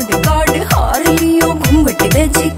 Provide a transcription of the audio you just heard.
card card हार लियो घूंघट गजी